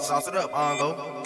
Sauce it up, Ongo.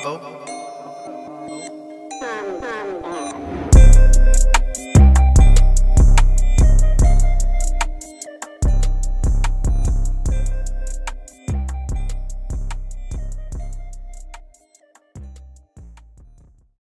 Congo.